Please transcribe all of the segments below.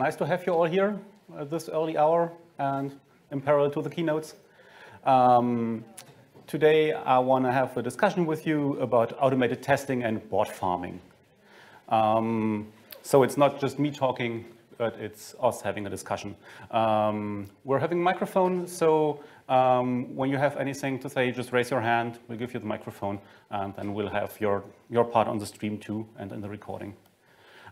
nice to have you all here at this early hour and in parallel to the keynotes. Um, today I want to have a discussion with you about automated testing and board farming. Um, so it's not just me talking, but it's us having a discussion. Um, we're having a microphone, so um, when you have anything to say, just raise your hand. We'll give you the microphone, and then we'll have your, your part on the stream too and in the recording.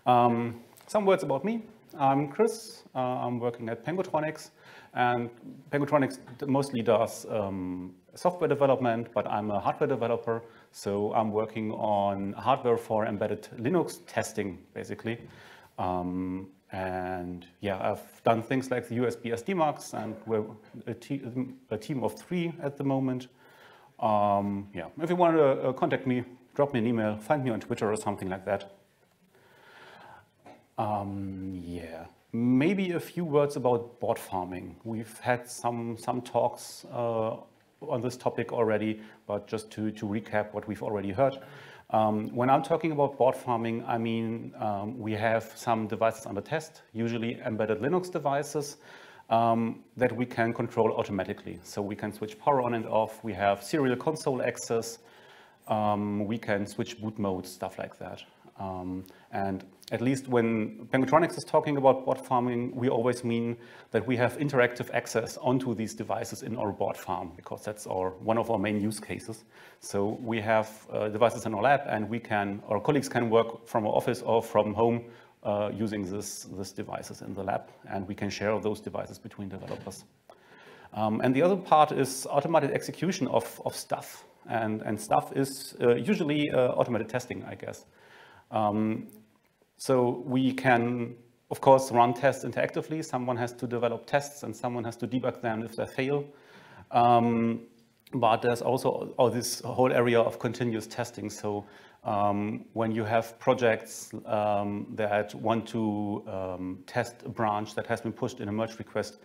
Um, some words about me. I'm Chris. Uh, I'm working at Pengutronix, and Pengutronix mostly does um, software development, but I'm a hardware developer, so I'm working on hardware for embedded Linux testing, basically. Um, and yeah, I've done things like the USB SD and we're a, a team of three at the moment. Um, yeah, if you want to uh, contact me, drop me an email, find me on Twitter or something like that. Um, yeah, maybe a few words about board farming. We've had some, some talks uh, on this topic already, but just to, to recap what we've already heard. Um, when I'm talking about board farming, I mean um, we have some devices under test, usually embedded Linux devices, um, that we can control automatically. So we can switch power on and off, we have serial console access, um, we can switch boot modes, stuff like that. Um, and at least when Pengutronix is talking about board farming, we always mean that we have interactive access onto these devices in our board farm, because that's our, one of our main use cases. So we have uh, devices in our lab, and we can, our colleagues can work from our office or from home uh, using this, this devices in the lab, and we can share those devices between developers. Um, and the other part is automated execution of, of stuff. And, and stuff is uh, usually uh, automated testing, I guess. Um, so we can, of course, run tests interactively. Someone has to develop tests and someone has to debug them if they fail. Um, but there's also all this whole area of continuous testing. So um, when you have projects um, that want to um, test a branch that has been pushed in a merge request,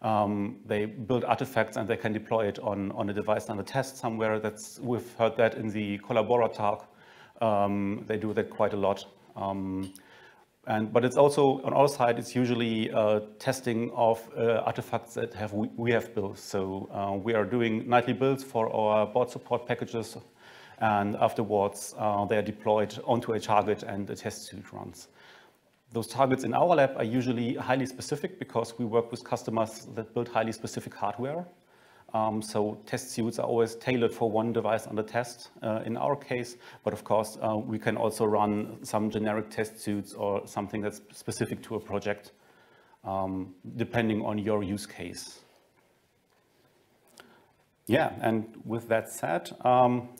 um, they build artifacts and they can deploy it on, on a device under test somewhere. That's, we've heard that in the Collabora talk. Um, they do that quite a lot. Um, and, but it's also, on our side, it's usually uh, testing of uh, artifacts that have we, we have built. So uh, we are doing nightly builds for our board support packages, and afterwards uh, they are deployed onto a target and a test suite runs. Those targets in our lab are usually highly specific because we work with customers that build highly specific hardware. Um, so test suits are always tailored for one device under test uh, in our case, but of course uh, we can also run some generic test suits or something that's specific to a project um, depending on your use case. Yeah, and with that said, um,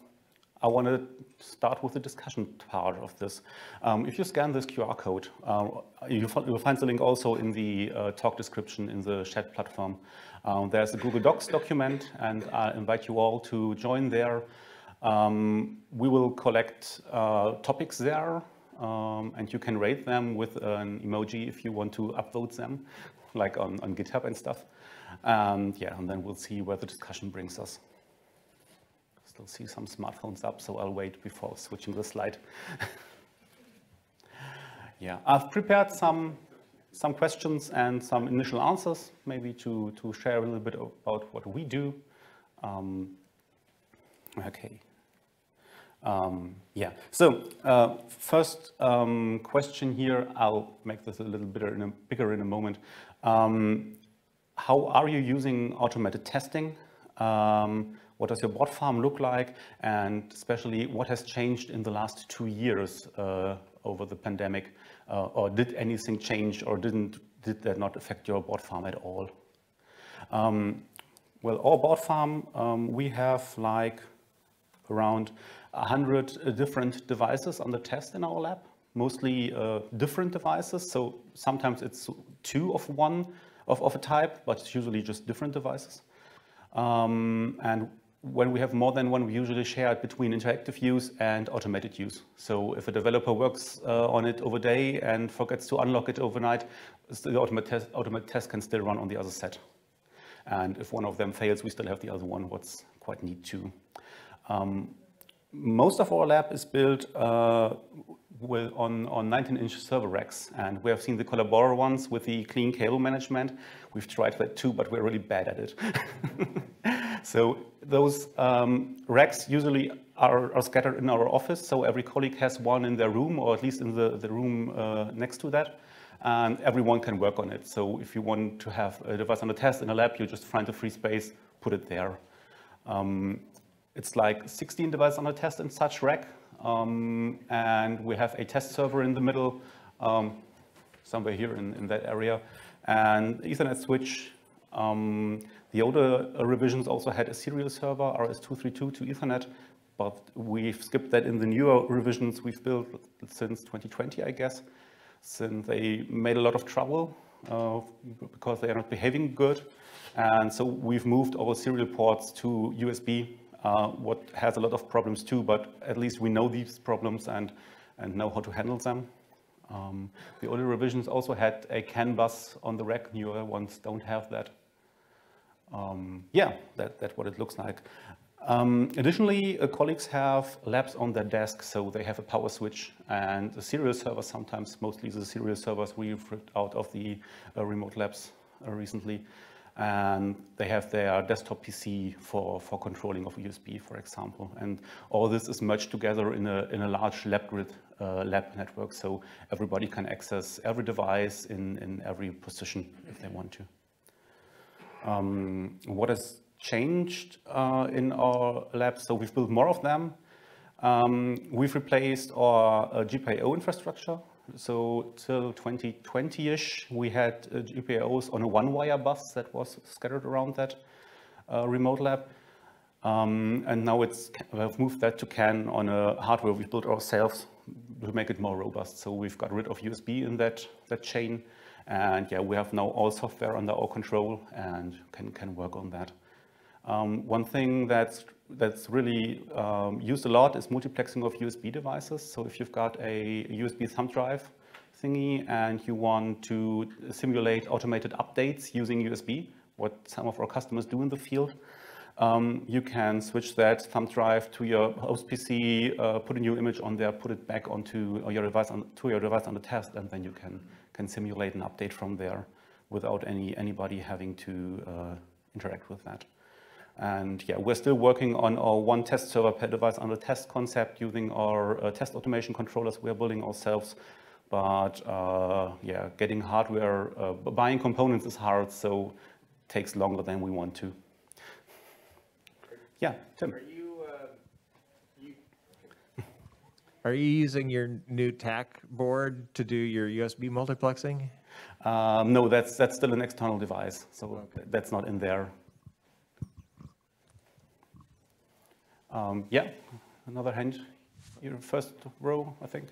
I want to start with the discussion part of this. Um, if you scan this QR code, uh, you will find the link also in the uh, talk description in the chat platform. Um, there's a Google Docs document, and I invite you all to join there. Um, we will collect uh, topics there, um, and you can rate them with an emoji if you want to upvote them, like on, on GitHub and stuff. And yeah, and then we'll see where the discussion brings us. Still see some smartphones up, so I'll wait before switching the slide. yeah, I've prepared some some questions and some initial answers, maybe to, to share a little bit about what we do. Um, okay. Um, yeah, so uh, first um, question here, I'll make this a little bit in a, bigger in a moment. Um, how are you using automated testing? Um, what does your board farm look like? And especially what has changed in the last two years uh, over the pandemic? Uh, or did anything change or didn't, did that not affect your board farm at all? Um, well, our board farm, um, we have like around 100 different devices on the test in our lab, mostly uh, different devices. So sometimes it's two of one of, of a type, but it's usually just different devices. Um, and when we have more than one, we usually share it between interactive use and automated use. So if a developer works uh, on it over day and forgets to unlock it overnight, the automated test, test can still run on the other set. And if one of them fails, we still have the other one, what's quite neat too. Um, most of our lab is built uh, with, on, on 19-inch server racks, and we have seen the Collabora ones with the clean cable management. We've tried that too, but we're really bad at it. so those um, racks usually are, are, scattered in our office, so every colleague has one in their room, or at least in the, the room uh, next to that, and everyone can work on it. So if you want to have a device under test in a lab, you just find a free space, put it there. Um, it's like 16 devices under test in such rack, um, and we have a test server in the middle, um, somewhere here in, in, that area, and Ethernet switch. Um, the older revisions also had a serial server, RS-232 to Ethernet, but we've skipped that in the newer revisions we've built since 2020, I guess, since they made a lot of trouble uh, because they are not behaving good. And so we've moved our serial ports to USB uh, what has a lot of problems too, but at least we know these problems and, and know how to handle them. Um, the older revisions also had a CAN bus on the rack, newer ones don't have that. Um, yeah, that, that's what it looks like. Um, additionally, uh, colleagues have labs on their desk, so they have a power switch and the serial server sometimes, mostly the serial servers we've ripped out of the uh, remote labs uh, recently and they have their desktop PC for, for controlling of USB, for example. And all this is merged together in a, in a large LabGrid uh, lab network, so everybody can access every device in, in every position if they want to. Um, what has changed uh, in our labs? So we've built more of them. Um, we've replaced our uh, GPIO infrastructure so till 2020-ish, we had uh, GPIOs on a one-wire bus that was scattered around that uh, remote lab. Um, and now it's, we've moved that to CAN on a hardware we built ourselves to make it more robust. So we've got rid of USB in that, that chain. And yeah, we have now all software under our control and can, can work on that. Um, one thing that's that's really um, used a lot is multiplexing of USB devices. So if you've got a USB thumb drive thingy and you want to simulate automated updates using USB, what some of our customers do in the field, um, you can switch that thumb drive to your host PC, uh, put a new image on there, put it back onto your device on, to your device on the test, and then you can can simulate an update from there without any anybody having to uh, interact with that. And yeah, we're still working on our one test server per device under test concept using our uh, test automation controllers we're building ourselves. But uh, yeah, getting hardware, uh, buying components is hard, so takes longer than we want to. Yeah, Tim. Are you, uh, you... Are you using your new TAC board to do your USB multiplexing? Um, no, that's that's still an external device, so okay. that's not in there. Um, yeah, another hand, your first row, I think.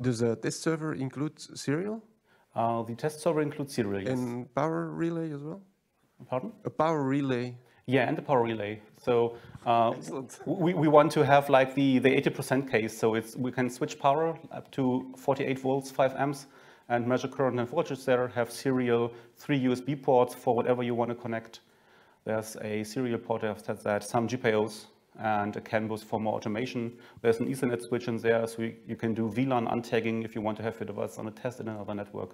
Does a test server include serial? Uh, the test server includes serial, yes. And power relay as well? Pardon? A power relay. Yeah, and the power relay. So uh, we, we want to have like the, the 80% case. So it's we can switch power up to 48 volts, 5 amps, and measure current and voltage there, have serial three USB ports for whatever you want to connect. There's a serial port that that some GPIOs and a CAN bus for more automation. There's an Ethernet switch in there, so you, you can do VLAN untagging if you want to have your device on a test in another network.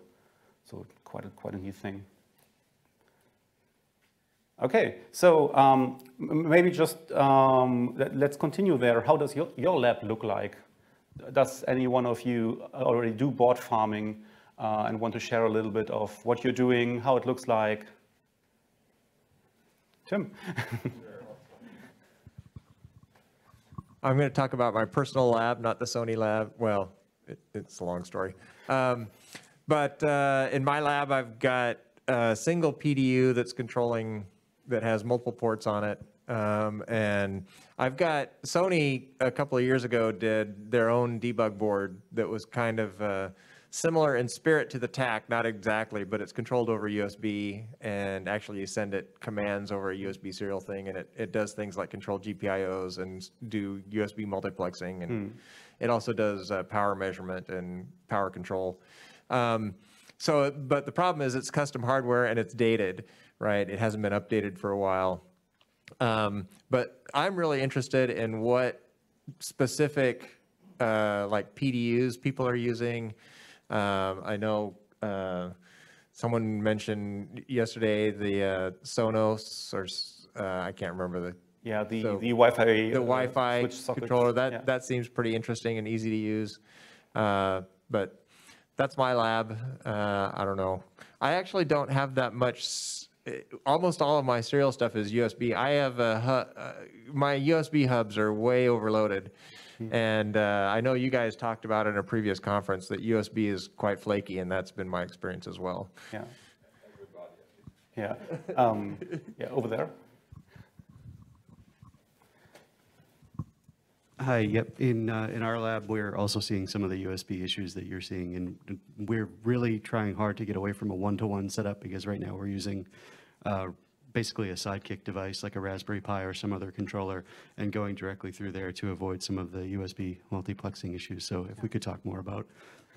So quite a, quite a neat thing. Okay, so um, maybe just um, let, us continue there. How does your, your lab look like? Does any one of you already do board farming uh, and want to share a little bit of what you're doing, how it looks like? Tim. I'm going to talk about my personal lab, not the Sony lab. Well, it, it's a long story. Um, but uh, in my lab, I've got a single PDU that's controlling, that has multiple ports on it. Um, and I've got, Sony a couple of years ago did their own debug board that was kind of, uh, similar in spirit to the TAC, not exactly, but it's controlled over USB, and actually you send it commands over a USB serial thing, and it, it does things like control GPIOs and do USB multiplexing, and mm. it also does uh, power measurement and power control. Um, so, but the problem is it's custom hardware and it's dated, right? It hasn't been updated for a while. Um, but I'm really interested in what specific uh, like PDUs people are using. Um, I know uh, someone mentioned yesterday the uh, Sonos or uh, I can't remember the Yeah, the, So, the Wi-Fi. the uh, Wi-Fi controller. That yeah. that seems pretty interesting and easy to use. Uh, but that's my lab. Uh, I don't know. I actually don't have that much. S- Almost all of my serial stuff is USB. I have a hu- uh, my USB hubs are way overloaded, Hmm. and uh, I know you guys talked about in a previous conference that USB is quite flaky, and that's been my experience as well. Yeah. Yeah, um, yeah, over there. Hi, yep. In, uh, in our lab, we're also seeing some of the USB issues that you're seeing, and we're really trying hard to get away from a one-to-one setup because right now we're using uh, basically a sidekick device like a Raspberry Pi or some other controller and going directly through there to avoid some of the USB multiplexing issues. So if we could talk more about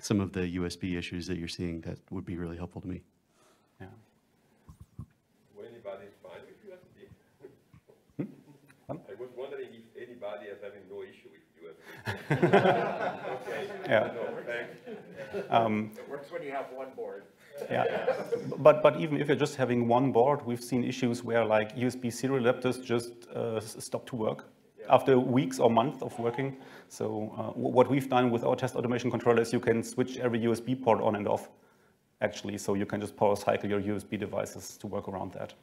some of the USB issues that you're seeing, that would be really helpful to me. Yeah. Well, anybody's fine with USB? I was wondering if anybody is having no issue with USB. Okay, Yeah. no, thanks. It works when you have one board. Yeah, but, but even if you're just having one board, we've seen issues where like USB serial adapters just uh, stop to work after weeks or months of working. So uh, what we've done with our test automation controller is you can switch every USB port on and off, actually. So you can just power cycle your USB devices to work around that.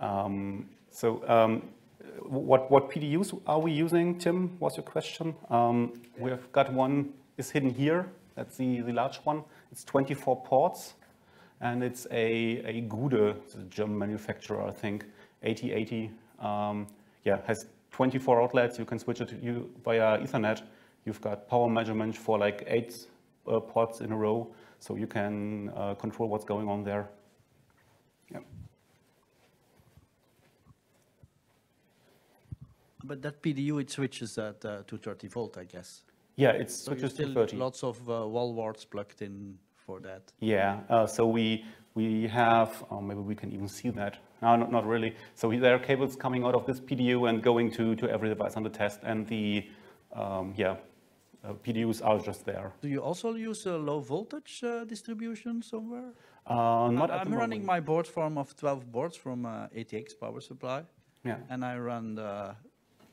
Um, so um, what, what PDUs are we using, Tim, was your question? Um, we've got one is hidden here. That's the, the large one. It's 24 ports, and it's a, a Gude, it's a German manufacturer, I think, 8080. Um, yeah, has 24 outlets. You can switch it you via Ethernet. You've got power measurement for like eight uh, ports in a row, so you can uh, control what's going on there. Yeah. But that PDU, it switches at uh, 230 volt, I guess. Yeah, it's So still 30. lots of uh, wall warts plugged in for that. Yeah, uh, so we we have, oh, maybe we can even see that. No, not, not really. So we, there are cables coming out of this PDU and going to, to every device on the test, and the, um, yeah, uh, PDUs are just there. Do you also use a low voltage uh, distribution somewhere? Uh, not I- the running my board farm of 12 boards from uh, ATX power supply, Yeah, and I run the,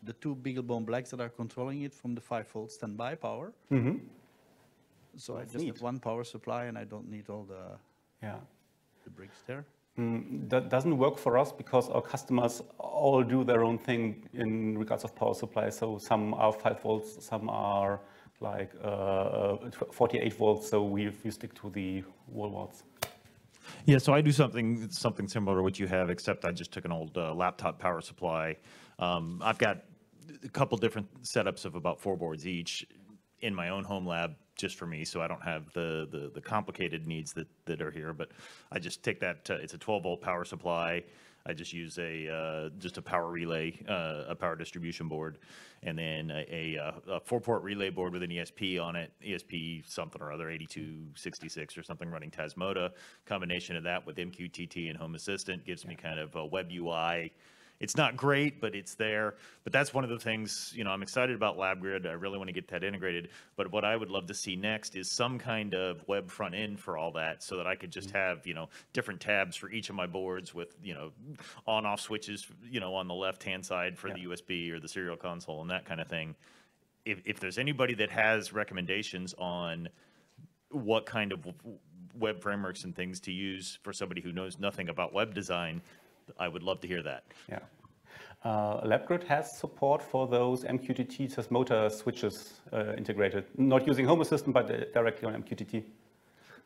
the two Beaglebone Blacks that are controlling it from the 5 volt standby power. hmm So I just neat. have one power supply, and I don't need all the, yeah. the bricks there. Mm, that doesn't work for us because our customers all do their own thing in regards of power supply. So some are 5 volts, some are like uh, 48 volts, so we, we stick to the wall warts. Yeah, so I do something something similar to what you have, except I just took an old uh, laptop power supply. Um, I've got a couple different setups of about four boards each in my own home lab just for me, so I don't have the the, the complicated needs that that are here. But I just take that. Uh, it's a 12 volt power supply. I just use a uh, just a power relay, uh, a power distribution board, and then a, a, uh, a four port relay board with an ESP on it, ESP something or other, 8266 or something running Tasmota. Combination of that with MQTT and Home Assistant gives me kind of a web UI. It's not great, but it's there. But that's one of the things, you know, I'm excited about LabGrid. I really want to get that integrated. But what I would love to see next is some kind of web front end for all that so that I could just mm-hmm. have, you know, different tabs for each of my boards with, you know, on off switches, you know, on the left hand side for the USB or the serial console and that kind of thing. If, if there's anybody that has recommendations on what kind of web frameworks and things to use for somebody who knows nothing about web design, I would love to hear that. Yeah. Uh, LabGrid has support for those MQTT Tasmota switches uh, integrated, not using Home Assistant, but uh, directly on MQTT.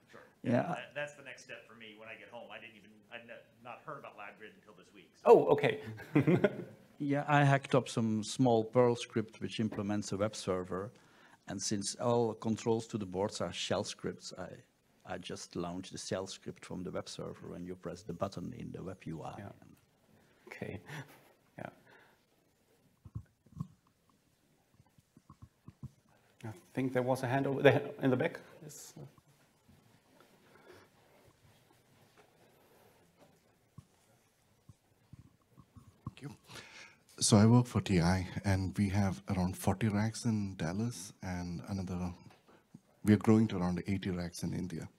Sure. Yeah, That's the next step for me when I get home. I didn't even, I'd not heard about LabGrid until this week. Oh, okay. Yeah, I hacked up some small Perl script which implements a web server. And since all controls to the boards are shell scripts, I, I just launch the shell script from the web server when you press the button in the web UI. Yeah. Okay. yeah. I think there was a hand over there in the back. Yes. Thank you. So I work for TI, and we have around 40 racks in Dallas and another we are growing to around 80 racks in India.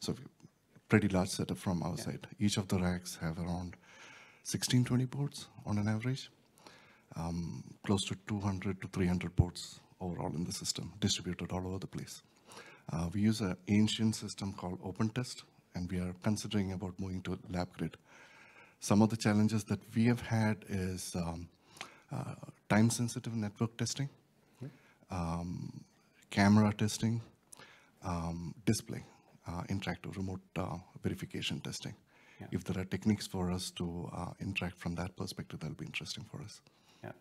So pretty large setup from our side. Each of the racks have around 16, 20 ports on an average. Um, close to 200 to 300 ports overall in the system, distributed all over the place. Uh, we use an ancient system called OpenTest, and we are considering about moving to LabGrid. Some of the challenges that we have had is um, uh, time-sensitive network testing, um, camera testing, um, display, uh, interactive remote uh, verification testing. Yeah. If there are techniques for us to uh, interact from that perspective, that'll be interesting for us. Yeah.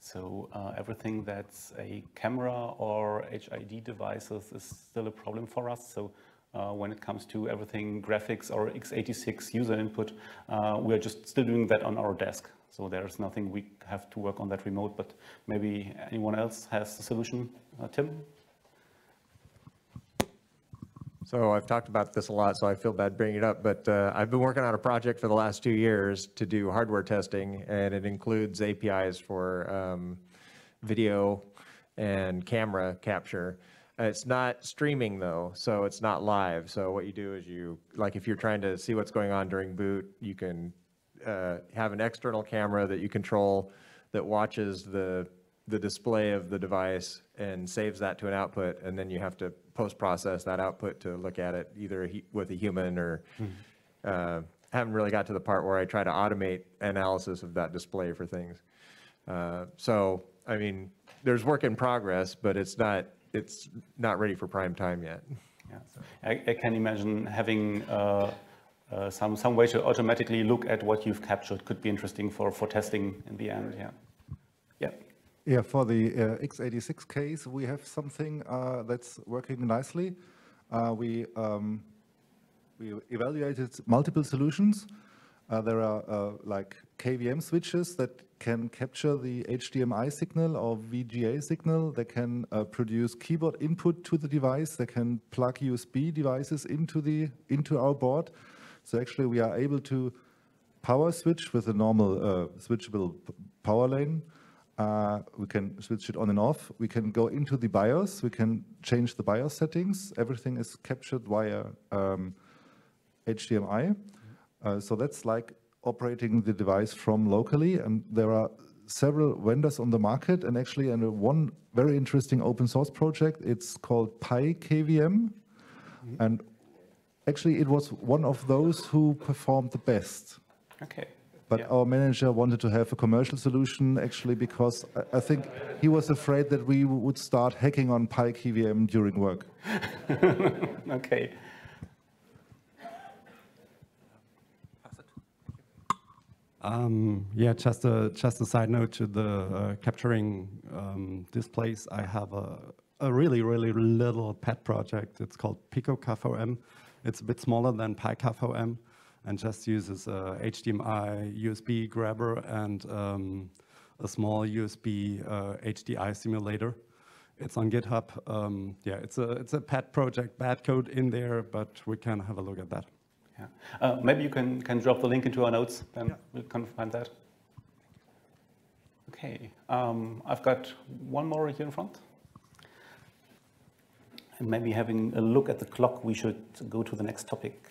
So uh, everything that's a camera or HID devices is still a problem for us. So uh, when it comes to everything graphics or x86 user input, uh, we're just still doing that on our desk. So there's nothing we have to work on that remote, but maybe anyone else has a solution. Uh, Tim? So I've talked about this a lot, so I feel bad bringing it up, but uh, I've been working on a project for the last two years to do hardware testing, and it includes APIs for um, video and camera capture. Uh, It's not streaming though, so it's not live. So what you do is you, like if you're trying to see what's going on during boot, you can uh, have an external camera that you control that watches the, the display of the device and saves that to an output, and then you have to post-process that output to look at it either with a human or, uh, haven't really got to the part where I try to automate analysis of that display for things. Uh, So, I mean, there's work in progress, but it's not, it's not ready for prime time yet. Yeah. I, I can imagine having uh, uh, some, some way to automatically look at what you've captured could be interesting for, for testing in the end. Yeah. Yeah. Yeah, for the uh, x86 case, we have something uh, that's working nicely. Uh, we um, we evaluated multiple solutions. Uh, there are uh, like KVM switches that can capture the HDMI signal or VGA signal. They can uh, produce keyboard input to the device. They can plug USB devices into the into our board. So actually, we are able to power switch with a normal switchable power lane. Uh, we can switch it on and off. We can go into the BIOS. We can change the BIOS settings. Everything is captured via um, HDMI. Uh, so that's like operating the device from locally. And there are several vendors on the market. And actually, and one very interesting open source project, it's called PiKVM. And actually, it was one of those who performed the best. Okay. But Yeah. our manager wanted to have a commercial solution actually because I, I think he was afraid that we would start hacking on PiKVM during work. Okay. Um, yeah, just a just a side note to the uh, capturing um, displays. I have a, a really really little pet project. It's called Pico KVM. It's a bit smaller than PiKVM, and just uses a HDMI USB grabber and um, a small USB uh, HDI simulator. It's on GitHub. Um, yeah, it's a it's a pet project. Bad code in there, but we can have a look at that. Yeah. Uh, maybe you can, can drop the link into our notes, then we can find that. Okay, um, I've got one more here in front. And maybe having a look at the clock, we should go to the next topic.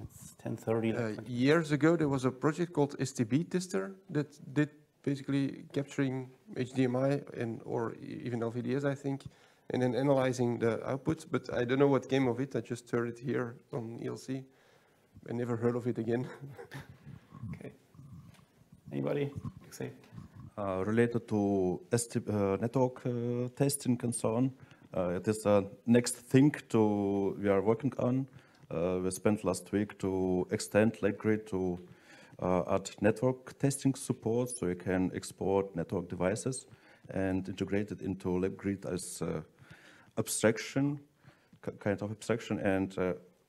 It's 10.30. Uh, years ago, there was a project called STB Tester that did basically capturing HDMI and or even LVDS, I think, and then analyzing the outputs. But I don't know what came of it. I just heard it here on ELC. I never heard of it again. okay. Anybody? Say. uh, related to ST, uh, network uh, testing and so on. Uh, it is the next thing to we are working on. Uh, we spent last week to extend LabGrid to uh, add network testing support, so you can export network devices and integrate it into LabGrid as uh, abstraction, kind of abstraction. And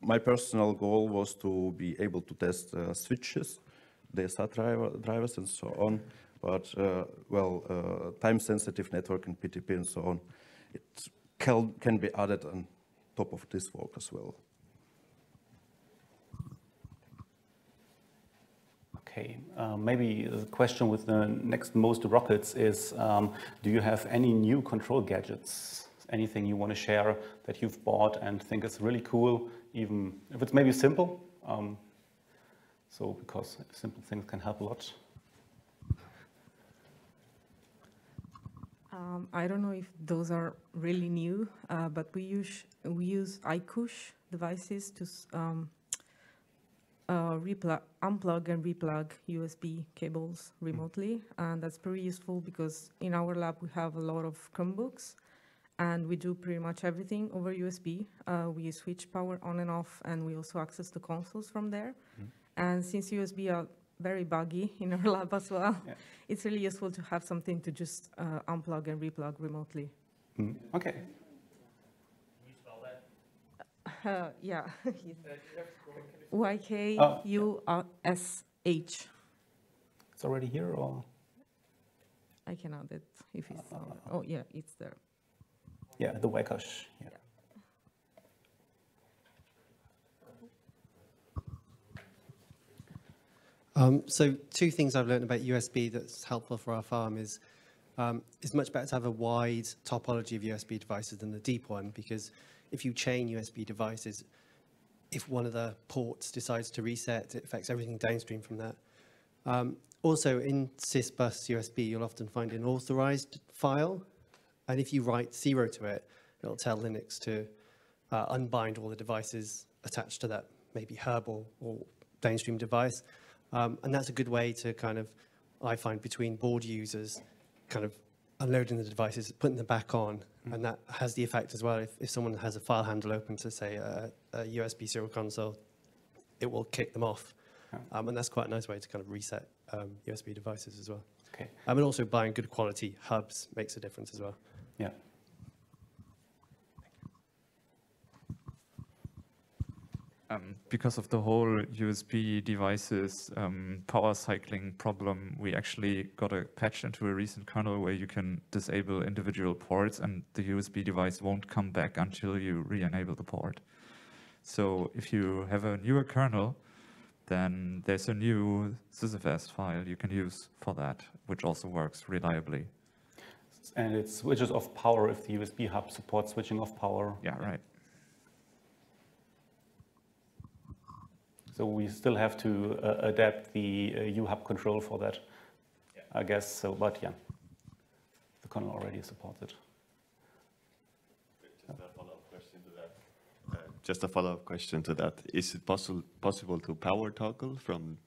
my personal goal was to be able to test switches, DSA driver, drivers, and so on. But uh, well, uh, time-sensitive network and PTP and so on, it can, can be added on top of this work as well. Okay, uh, maybe the question with the next most rockets is, um, do you have any new control gadgets? Anything you want to share that you've bought and think is really cool, even if it's maybe simple? Um, so, because simple things can help a lot. Um, I don't know if those are really new, uh, but we use we use YKUSH devices to um, uh, unplug and replug USB cables remotely, and that's pretty useful because in our lab we have a lot of Chromebooks, and we do pretty much everything over USB. Uh, we switch power on and off, and we also access the consoles from there. Mm. And since USB are very buggy in our lab as well. Yeah. It's really useful to have something to just uh, unplug and replug remotely. Mm. Okay. Can you spell that? Uh, yeah. Y K U S H. It's already here, or? I can add it if it's. Uh, oh yeah, it's there. Yeah, the YKUSH. Yeah. yeah. Um, so two things I've learned about USB that's helpful for our farm is um, it's much better to have a wide topology of USB devices than the deep one because if you chain USB devices, if one of the ports decides to reset, it affects everything downstream from that. Um, also, in SysBus USB, you'll often find an authorized file, and if you write zero to it, it'll tell Linux to uh, unbind all the devices attached to that, maybe hub or, or downstream device. Um, and that's a good way to kind of, I find, between board users, kind of unloading the devices, putting them back on, mm. and that has the effect as well. If, if someone has a file handle open to, say, a, a USB serial console, it will kick them off. Um, and that's quite a nice way to kind of reset um, USB devices as well. Okay. Um, and also buying good quality hubs makes a difference as well. Yeah. Um, because of the whole USB devices um, power cycling problem, we actually got a patch into a recent kernel where you can disable individual ports and the USB device won't come back until you re-enable the port. So if you have a newer kernel, then there's a new sysfs file you can use for that, which also works reliably. And it switches off power if the USB hub supports switching off power. Yeah, right. So we still have to uh, adapt the uh, UHub control for that, yeah. I guess. So, but yeah, the kernel already supports it. Just a follow-up question to that. Uh, just a follow-up question to that. Is it possible possible to power toggle from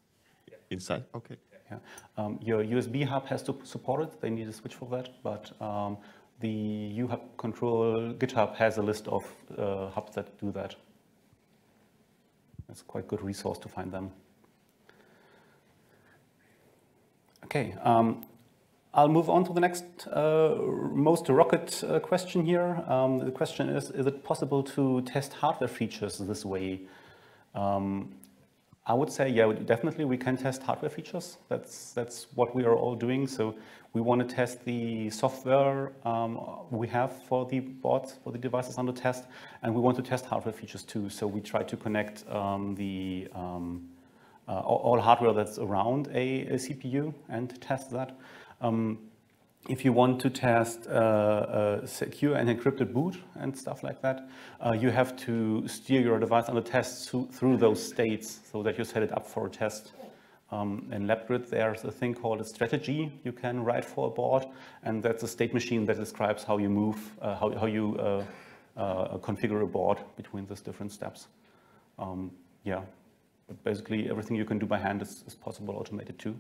yeah. inside? Okay. Yeah. Um, your USB hub has to support it. They need a switch for that, but um, the UHub control GitHub has a list of uh, hubs that do that. It's quite a good resource to find them. Okay, um, I'll move on to the next uh, most rocket uh, question here. Um, the question is, is it possible to test hardware features this way? Um, I would say, yeah, definitely we can test hardware features. That's, that's what we are all doing. So we want to test the software um, we have for the boards, for the devices under test, and we want to test hardware features too. So we try to connect um, the um, uh, all hardware that's around a, a CPU and test that. Um, if you want to test uh, a secure and encrypted boot and stuff like that, uh, you have to steer your device on under test through those states so that you set it up for a test. Um, in LabGrid, there's a thing called a strategy you can write for a board, and that's a state machine that describes how you move, uh, how, how you uh, uh, configure a board between those different steps. Um, yeah, but basically everything you can do by hand is, is possible automated too.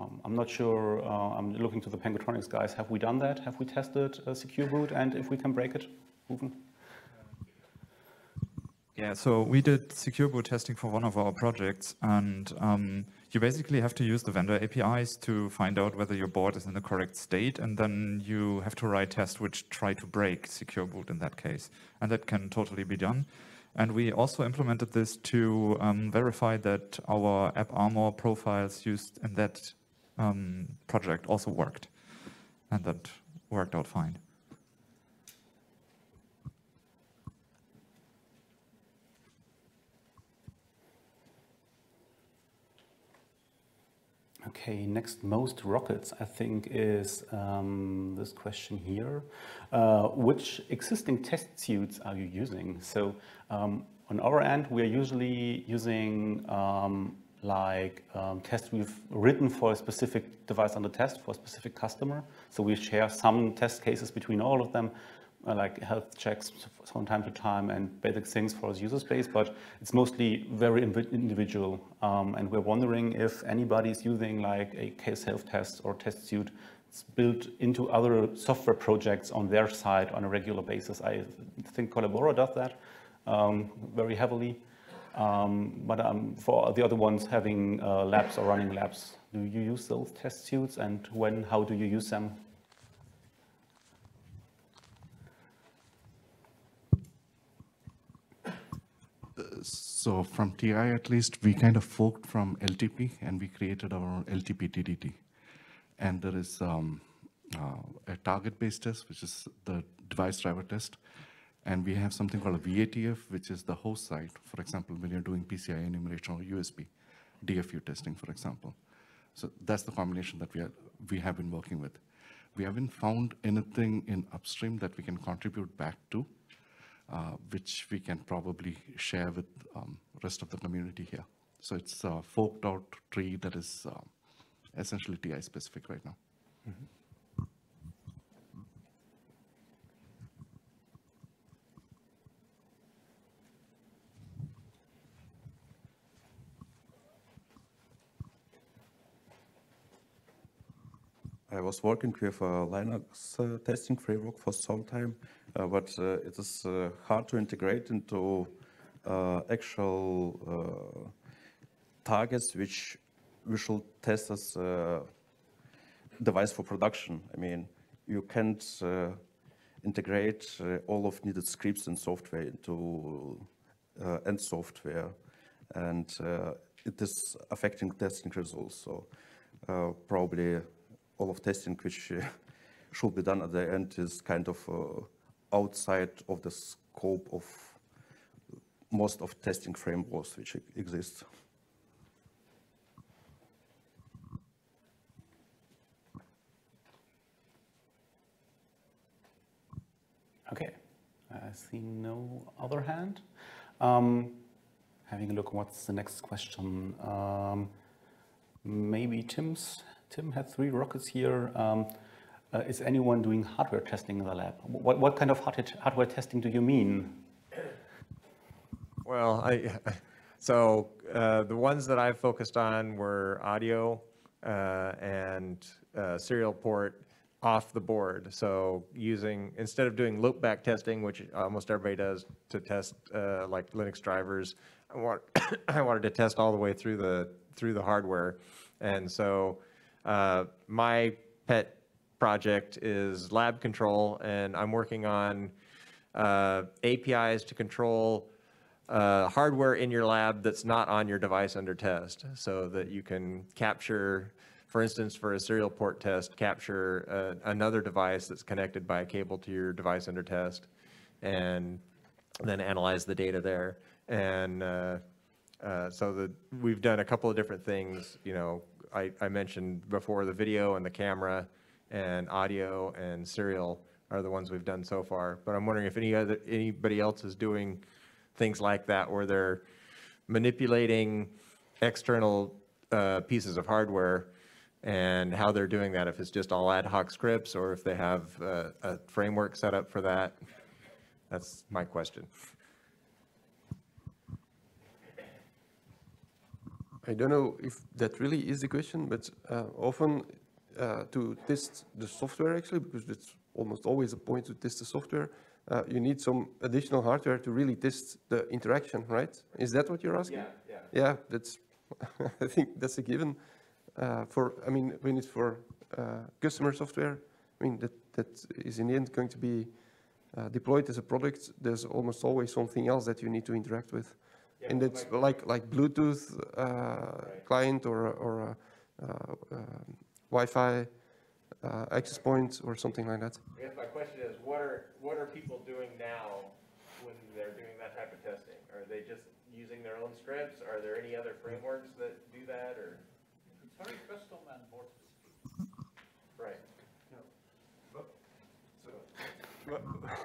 Um, I'm not sure, uh, I'm looking to the Pengutronix guys. Have we done that? Have we tested a secure boot and if we can break it? Rouven? Yeah, so we did secure boot testing for one of our projects, and um, you basically have to use the vendor APIs to find out whether your board is in the correct state, and then you have to write tests which try to break secure boot in that case, and that can totally be done. And we also implemented this to um, verify that our AppArmor profiles used in that um, project also worked, and that worked out fine. Okay, next most rockets, I think, is um, this question here. Uh, which existing test suits are you using? So um, on our end, we are usually using um, like um, tests we've written for a specific device under test for a specific customer. So we share some test cases between all of them, uh, like health checks from time to time and basic things for us user space, but it's mostly very individual. Um, and we're wondering if anybody is using like a kselftest or test suite it's built into other software projects on their side on a regular basis. I think Collabora does that um, very heavily. Um, but um, for the other ones having uh, labs or running labs, do you use those test suits and when, how do you use them? So from TI at least, we kind of forked from LTP and we created our own LTP DDT. And there is um, uh, a target-based test, which is the device driver test. And we have something called a VATF, which is the host side. For example, when you're doing PCI enumeration or USB, DFU testing, for example. So that's the combination that we, are, we have been working with. We haven't found anything in upstream that we can contribute back to, uh, which we can probably share with um, rest of the community here. So it's a forked out tree that is uh, essentially TI specific right now. I was working with a Linux uh, testing framework for some time, uh, but uh, it is uh, hard to integrate into uh, actual uh, targets which we should test as a device for production. I mean, you can't integrate all of needed scripts and software into end software, and it is affecting testing results. So probably all of testing which uh, should be done at the end is kind of uh, outside of the scope of most of testing frameworks which exist. Okay, I see no other hand. Um, having a look, what's the next question? Um, maybe Tim's. Tim had three rockets here. Um, uh, is anyone doing hardware testing in the lab? What, what kind of hardware, testing do you mean? Well, I, so uh, the ones that I focused on were audio uh, and uh, serial port off the board. So using, instead of doing loopback testing, which almost everybody does to test uh, like Linux drivers, I, want, I wanted to test all the way through the, through the hardware. And so uh, my pet project is lab control, and I'm working on uh, APIs to control uh, hardware in your lab that's not on your device under test, so that you can capture, for instance, for a serial port test, capture uh, another device that's connected by a cable to your device under test, and then analyze the data there. And uh, uh, so the, we've done a couple of different things, you know, I, I mentioned before, the video and the camera and audio and serial are the ones we've done so far. But I'm wondering if any other, anybody else is doing things like that where they're manipulating external uh, pieces of hardware and how they're doing that, if it's just all ad hoc scripts or if they have uh, a framework set up for that. That's my question. I don't know if that really is the question, but uh, often uh, to test the software actually, because it's almost always a point to test the software, uh, you need some additional hardware to really test the interaction, right? Is that what you're asking? Yeah, yeah. Yeah, that's, I think that's a given. Uh, for, I mean, when it's for uh, customer software, I mean, that, that is in the end going to be uh, deployed as a product. There's almost always something else that you need to interact with. Yeah, and it's my- like like Bluetooth uh, client or or a, uh, um, Wi-Fi uh, access points or something like that. I guess my question is, what are, what are people doing now when they're doing that type of testing? Are they just using their own scripts? Are there any other frameworks that do that, or? Very custom and board Right.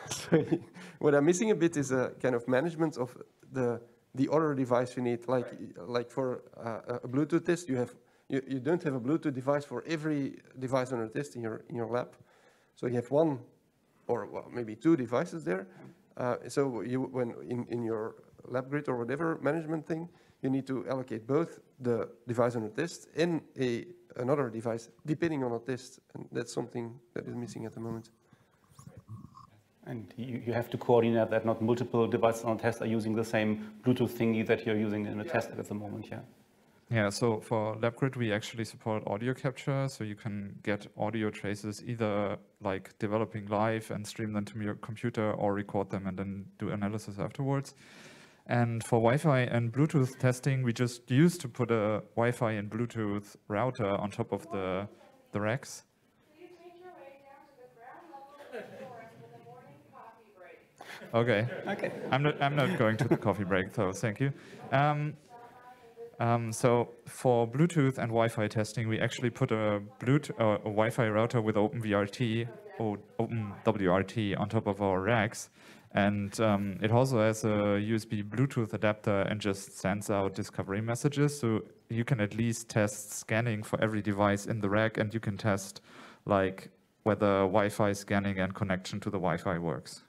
So what I'm missing a bit is a kind of management of the the other device you need. Like like for uh, a Bluetooth test, you have you, you don't have a Bluetooth device for every device under test in your in your lab. So you have one or well, maybe two devices there. Uh, so you when in, in your LabGrid or whatever management thing, you need to allocate both the device under test and a another device depending on a test. And that's something that is missing at the moment. And you, you have to coordinate that not multiple devices on a test are using the same Bluetooth thingy that you're using in a test at the moment, yeah. Yeah, so for LabGrid, we actually support audio capture, so you can get audio traces either like developing live and stream them to your computer or record them and then do analysis afterwards. And for Wi-Fi and Bluetooth testing, we just used to put a Wi-Fi and Bluetooth router on top of the, the racks. Okay. Okay. I'm not. I'm not going to the coffee break, though. Thank you. Um, um, so for Bluetooth and Wi-Fi testing, we actually put a Bluetooth, uh, a Wi-Fi router with OpenWRT or OpenWRT on top of our racks, and um, it also has a USB Bluetooth adapter and just sends out discovery messages. So you can at least test scanning for every device in the rack, and you can test like whether Wi-Fi scanning and connection to the Wi-Fi works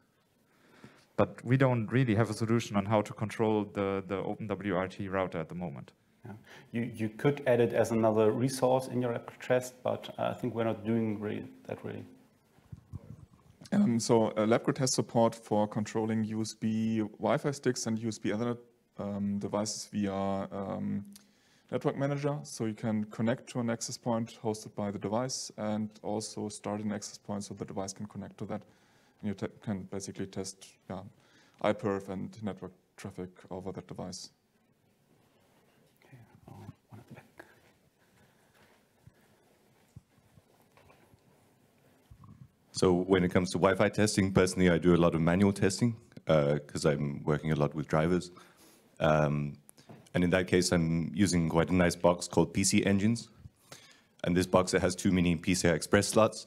but we don't really have a solution on how to control the, the OpenWRT router at the moment. Yeah. You, you could add it as another resource in your test, but I think we're not doing really, that really. Um, so uh, LabGrid has support for controlling USB Wi-Fi sticks and USB Ethernet um, devices via um, Network Manager. So you can connect to an access point hosted by the device and also start an access point so the device can connect to that you can basically test yeah, iPerf and network traffic over that device. Okay, oh, one at the back. So when it comes to Wi-Fi testing, personally, I do a lot of manual testing because uh, I'm working a lot with drivers. Um, and in that case, I'm using quite a nice box called PC Engines. And this box, it has two mini PCI Express slots.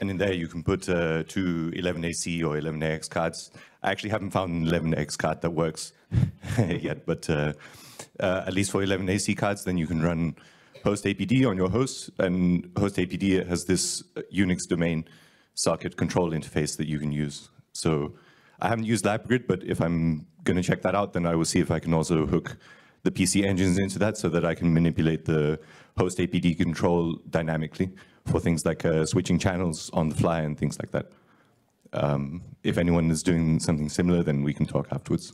And in there you can put uh, two 11AC or 11AX cards. I actually haven't found an 11AX card that works yet, but uh, uh, at least for 11AC cards, then you can run hostapd on your host, and hostapd has this Unix domain socket control interface that you can use. So I haven't used LabGrid, but if I'm going to check that out, then I will see if I can also hook the PC engines into that so that I can manipulate the hostapd control dynamically for things like uh, switching channels on the fly and things like that. Um, if anyone is doing something similar, then we can talk afterwards.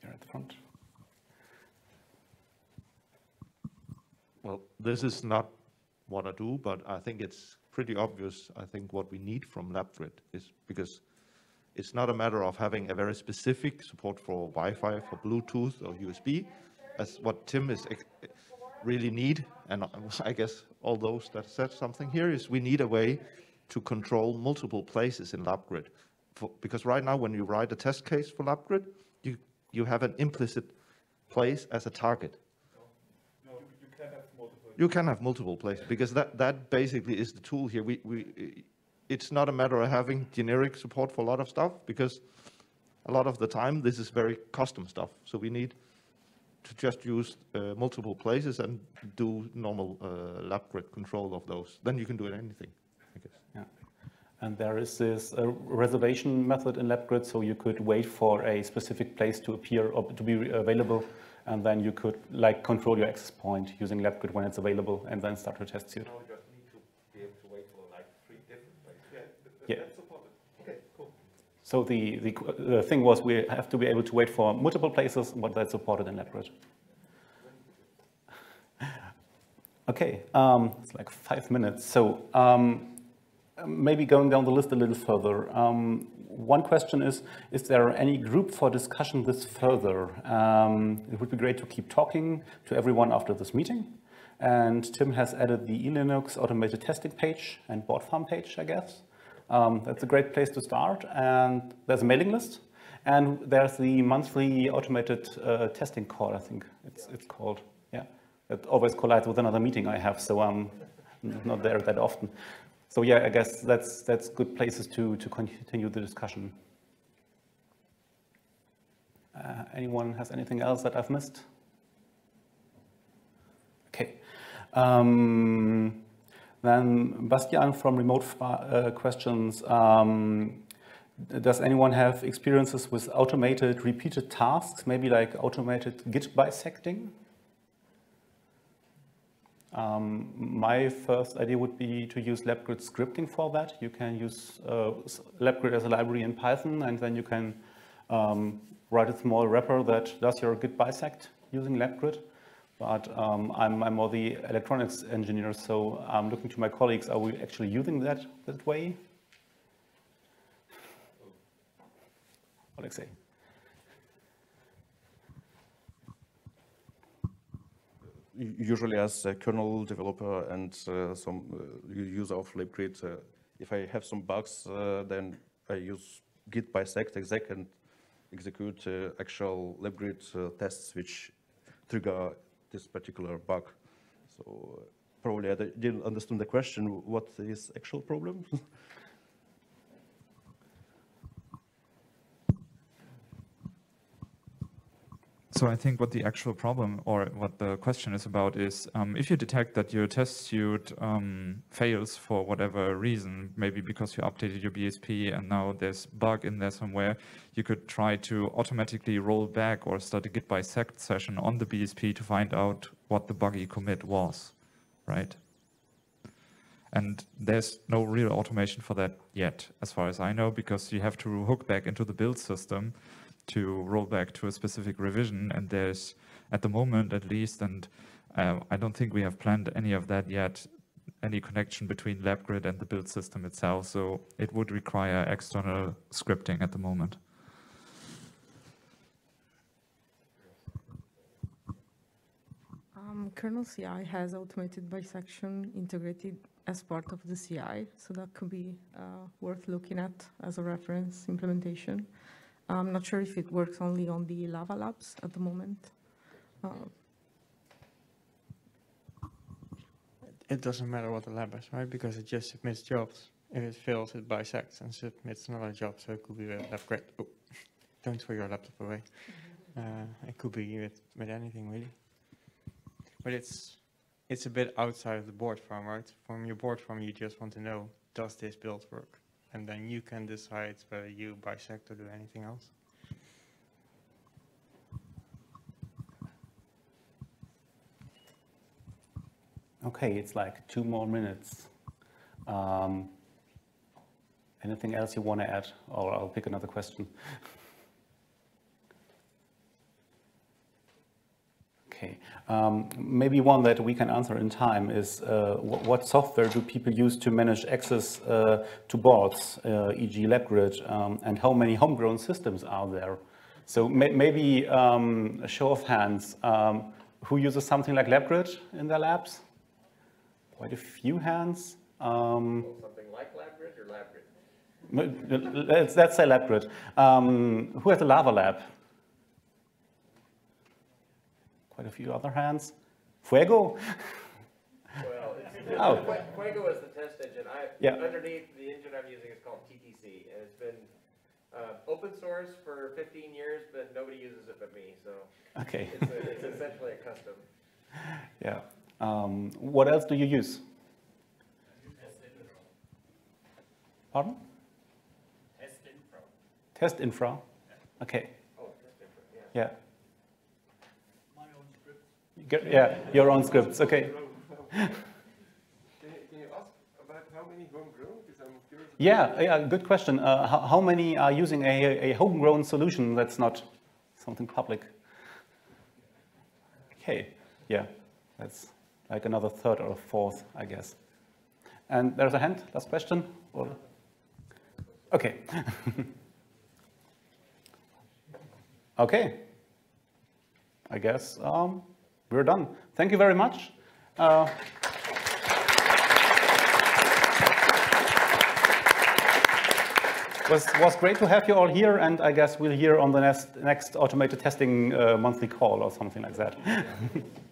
Here at the front. Well, this is not what I do, but I think it's pretty obvious. I think what we need from LabGrid is because it's not a matter of having a very specific support for Wi-Fi, for Bluetooth or USB, as what Tim is really need, and I guess all those that said something here, is we need a way to control multiple places in LabGrid. For, because right now, when you write a test case for LabGrid, you, you have an implicit place as a target. No, you can have multiple. You can have multiple places, because that, that basically is the tool here. We, we, it's not a matter of having generic support for a lot of stuff, because a lot of the time, this is very custom stuff. So we need to just use uh, multiple places and do normal uh, LabGrid control of those. Then you can do it anything, I guess. Yeah. And there is this uh, reservation method in LabGrid, so you could wait for a specific place to appear or to be available, and then you could like control your access point using LabGrid when it's available, and then start your test suite. So the, the, the, thing was we have to be able to wait for multiple places, but that's supported in LabGrid. okay, um, it's like five minutes. So um, maybe going down the list a little further. Um, one question is, is there any group for discussion this further? Um, it would be great to keep talking to everyone after this meeting. And Tim has added the eLinux automated testing page and board farm page, I guess. Um, that's a great place to start. And there's a mailing list. And there's the monthly automated uh, testing call, I think it's, it's called. Yeah, it always collides with another meeting I have, so I'm not there that often. So yeah, I guess that's, that's good places to, to continue the discussion. Uh, anyone has anything else that I've missed? Okay. Um, then Bastian from Remote uh, Questions. Um, does anyone have experiences with automated repeated tasks, maybe like automated Git bisecting? Um, my first idea would be to use LabGrid scripting for that. You can use uh, LabGrid as a library in Python, and then you can um, write a small wrapper that does your Git bisect using LabGrid. But um, I'm, I'm, more the electronics engineer, so I'm looking to my colleagues, are we actually using that that way? Alexei. Usually as a kernel developer and uh, some uh, user of LabGrid, uh, if I have some bugs, uh, then I use git bisect exec and execute uh, actual LabGrid uh, tests which trigger this particular bug. So probably I didn't understand the question, what is actual problem? So I think what the actual problem or what the question is about is um, if you detect that your test suite um, fails for whatever reason, maybe because you updated your BSP and now there's a bug in there somewhere, you could try to automatically roll back or start a git bisect session on the BSP to find out what the buggy commit was, right? And there's no real automation for that yet, as far as I know, because you have to hook back into the build system to roll back to a specific revision. And there's, at the moment at least, and uh, I don't think we have planned any of that yet, any connection between LabGrid and the build system itself. So it would require external scripting at the moment. Um, KernelCI has automated bisection integrated as part of the CI, so that could be uh, worth looking at as a reference implementation. I'm not sure if it works only on the Lava Labs at the moment. Uh, it doesn't matter what the lab is, right? Because it just submits jobs. If it fails, it bisects and submits another job. So it could be a LabGrid. Oh, don't throw your laptop away. Mm-hmm. uh, it could be with, with anything really. But it's it's a bit outside of the board farm, right? From your board farm, you just want to know, does this build work? And then you can decide whether you bisect or do anything else. Okay, it's like two more minutes. Um, anything else you want to add, or I'll pick another question. Okay. Um, maybe one that we can answer in time is uh, what, software do people use to manage access uh, to boards, uh, e.g. LabGrid, um, and how many homegrown systems are there? So may maybe um, a show of hands, um, who uses something like LabGrid in their labs? Quite a few hands. Um, something like LabGrid or LabGrid? Let's, let's say LabGrid. Um, who has a Lava Lab? Quite a few other hands. Fuego? Well, oh. Fuego is the test engine. I, yeah. Underneath the engine I'm using is called TTC, and it's been uh, open source for 15 years, but nobody uses it but me, so okay. it's, a, it's essentially a custom. Yeah. Um, what else do you use? Pardon? Test infra. Test infra? Okay. Oh, test infra, yeah. Yeah yeah, your own scripts. Okay. Can you, ask about how many homegrown? Yeah, yeah, good question. Uh, how, how, many are using a, a homegrown solution that's not something public? Okay, yeah, that's like another third or a fourth, I guess. And there's a hand, last question? Or? Okay. okay. I guess um, we're done. Thank you very much. Uh, was was great to have you all here, and I guess we'll hear on the next next automated testing uh, monthly call or something like that.